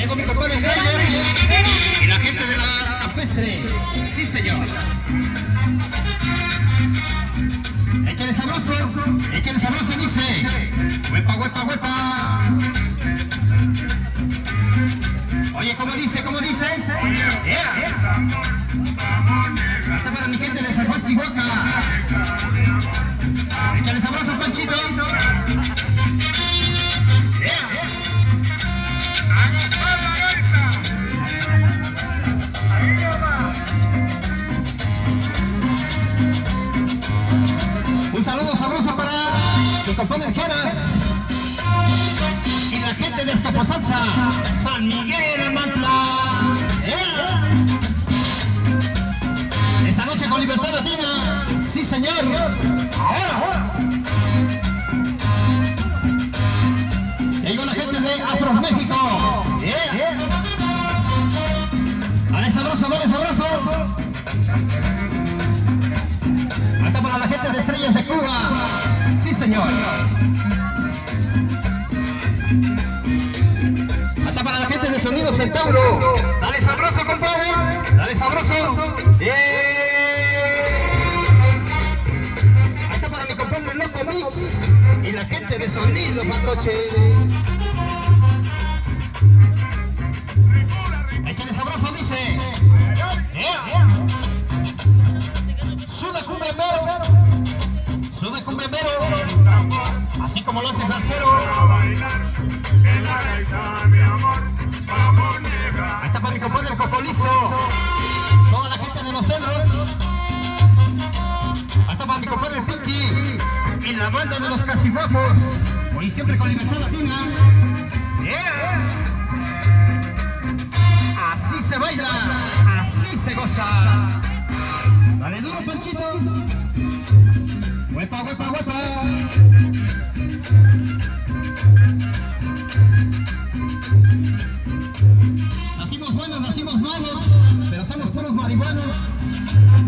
llegó mi compadre y la gente de la campestre. Sí, señor. Échale sabroso, échale sabroso, dice. Huepa, huepa, huepa. Oye, ¿cómo dice? ¿Cómo dice? Yeah. Hasta para mi gente de San Juan, Trihuaca. Échale sabroso, Panchito. Yeah. Compadre Geras y la gente de Escaposalsa, San Miguel Mantla. ¡Yeah! Esta noche con Libertad Latina, sí señor. Ahora, ahora. Llegó la gente de Afro México. Centauro. Dale sabroso, compadre. Dale sabroso. ¡Eh! Ahí está para mi compadre Loco Mix y la gente de Sonido Patoche. Échale sabroso, dice. ¡Yeah! Suda cumbembero, suda cumbembero, así como lo hace Salcero. Toda la gente de los cedros. Está para mi compadre Pinky y la banda de los casi guapos. Hoy siempre con libertad latina. Yeah. Así se baila, así se goza. Dale duro, Panchito. Huepa, huepa, huepa. Nacimos buenos, nacimos malos, pero somos puros marihuanos.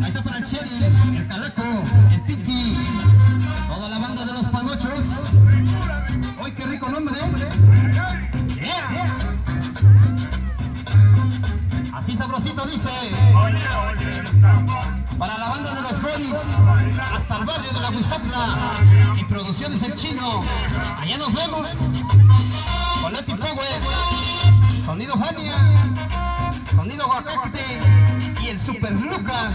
Ahí está para el Cherry, el Calaco, el Piki, toda la banda de los panochos. ¡Ay, qué rico nombre! Yeah. Así sabrosito dice. Para la banda de los Goris, hasta el barrio de la Huizatla y Producciones El Chino. Allá nos vemos. Con Power, Sonido Fania, Sonido Guacacte y el Super Lucas.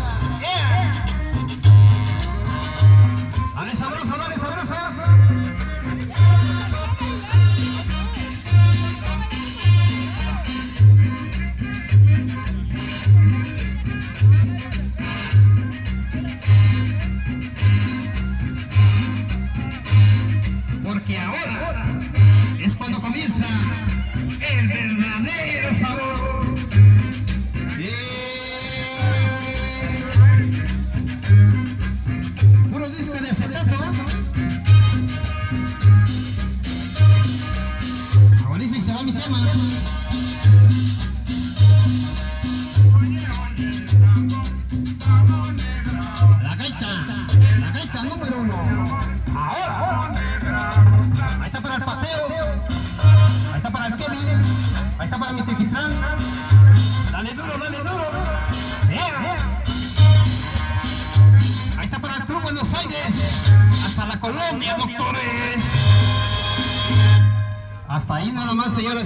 La gaita, la gaita número uno. Ahora. Ahí está para el pateo. Ahí está para el Kevin. Ahí está para mi Tequitlán. Dale duro, dale duro. Ahí está para el Club Buenos Aires. Hasta la colonia, doctores. Hasta ahí nada más, señores.